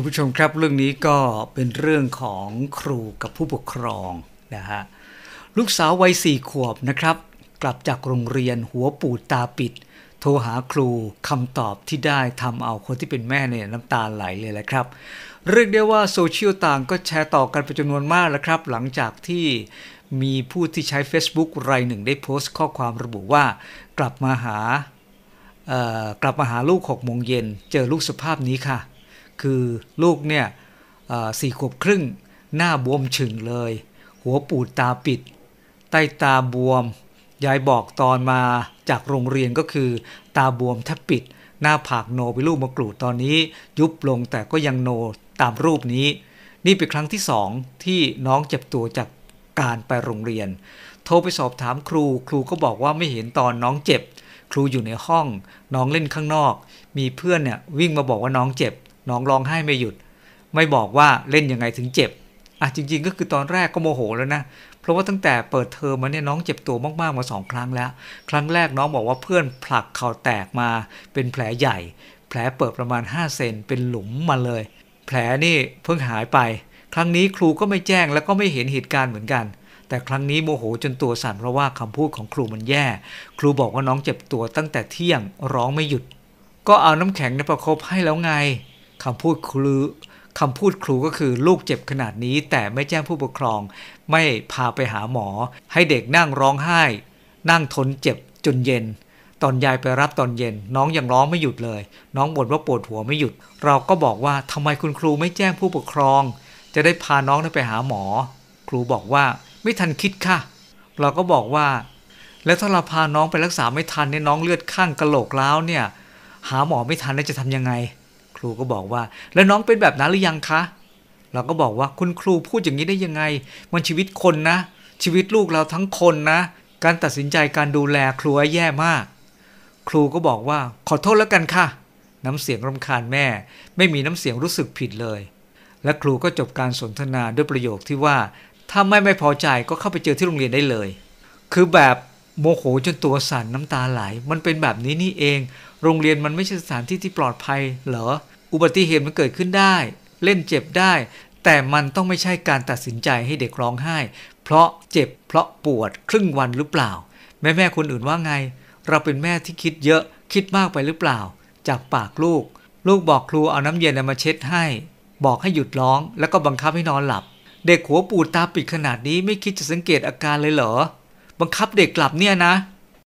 คุณผู้ชมครับเรื่องนี้ก็เป็นเรื่องของครูกับผู้ปกครองนะฮะลูกสาววัยสี่ขวบนะครับ กลับจากโรงเรียนหัวปูดตาปิด โทรหาครูคำตอบที่ได้ทำเอาคนที่เป็นแม่เนี่ยน้ำตาไหลเลยแหละครับ เรียกได้ว่าโซเชียลต่างก็แชร์ต่อกันเป็นจำนวนมากแล้วครับ หลังจากที่มีผู้ที่ใช้ Facebook รายหนึ่งได้โพสต์ข้อความระบุว่า กลับมาหากลับมาหาลูก6โมงเย็นเจอลูกสภาพนี้ค่ะ คือลูกเนี่ยสี่ขวบครึ่ง หน้าบวมฉึ่งเลย หัวปูดตาปิด ใต้ตาบวม ยายบอกตอนมาจากโรงเรียนก็คือ ตาบวมแทบปิด หน้าผากโนไปนลูกมะกรูดตอนนี้ ยุบลงแต่ก็ยังโนตามรูปนี้ นี่เป็นครั้งที่สองที่น้องเจ็บตัวจากการไปโรงเรียน โทรไปสอบถามครู ครูก็บอกว่าไม่เห็นตอนน้องเจ็บ ครูอยู่ในห้อง น้องเล่นข้างนอก มีเพื่อนเนี่ยวิ่งมาบอกว่าน้องเจ็บ น้องร้องไห้ไม่หยุด ไม่บอกว่าเล่นยังไงถึงเจ็บอะจริง ๆ ก็คือตอนแรกก็โมโหแล้วนะเพราะว่าตั้งแต่เปิดเทอมมาเนี่ยน้องเจ็บตัวมากๆมาสองครั้งแล้ว ครั้งแรกน้องบอกว่าเพื่อนผลักเข่าแตกมา เป็นแผลใหญ่ แผลเปิดประมาณ 5 เซนเป็นหลุมมาเลย แผลนี่เพิ่งหายไป ครั้งนี้ครูก็ไม่แจ้งแล้วก็ไม่เห็นเหตุการณ์เหมือนกัน แต่ครั้งนี้โมโหจนตัวสั่นเพราะว่าคำพูดของครูมันแย่ ครูบอกว่าน้องเจ็บตัวตั้งแต่เที่ยงร้องไม่หยุด ก็เอาน้ำแข็งในประคบให้แล้วไง คำพูดครูคำพูดครูก็คือลูกเจ็บขนาดนี้ แต่ไม่แจ้งผู้ปกครอง ไม่พาไปหาหมอ ให้เด็กนั่งร้องไห้ นั่งทนเจ็บจนเย็น ตอนยายไปรับตอนเย็น น้องยังร้องไม่หยุดเลย น้องบ่นว่าปวดหัวไม่หยุด เราก็บอกว่าทำไมคุณครูไม่แจ้งผู้ปกครอง จะได้พาน้องไปหาหมอ ครูบอกว่าไม่ทันคิดค่ะ เราก็บอกว่า แล้วถ้าเราพาน้องไปรักษาไม่ทันเนี่ยน้องเลือดข้างกระโหลกแล้วเนี่ย หาหมอไม่ทันแล้วจะทำยังไง ครูก็บอกว่า แล้วน้องเป็นแบบนั้นหรือยังคะ เราก็บอกว่าคุณครูพูดอย่างนี้ได้ยังไง มันชีวิตคนนะ ชีวิตลูกเราทั้งคนนะ การตัดสินใจการดูแลครูแย่มาก ครูก็บอกว่าขอโทษแล้วกันค่ะ น้ำเสียงรำคาญแม่ ไม่มีน้ำเสียงรู้สึกผิดเลย และครูก็จบการสนทนาด้วยประโยคที่ว่า ถ้าไม่ไม่พอใจก็เข้าไปเจอที่โรงเรียนได้เลย คือแบบโมโหจนตัวสั่นน้ำตาไหล มันเป็นแบบนี้นี่เอง โรงเรียนมันไม่ใช่สถานที่ที่ปลอดภัยเหรอ อุบัติเหตุมันเกิดขึ้นได้ เล่นเจ็บได้ แต่มันต้องไม่ใช่การตัดสินใจให้เด็กร้องไห้ เพราะเจ็บเพราะปวดครึ่งวันหรือเปล่า แม่แม่คนอื่นว่าไง เราเป็นแม่ที่คิดเยอะคิดมากไปหรือเปล่า จากปากลูก ลูกบอกครูเอาน้ำเย็นมาเช็ดให้ บอกให้หยุดร้อง แล้วก็บังคับให้นอนหลับ เด็กหัวปูดตาปิดขนาดนี้ไม่คิดจะสังเกตอาการเลยเหรอบังคับเด็กกลับเนี่ยนะ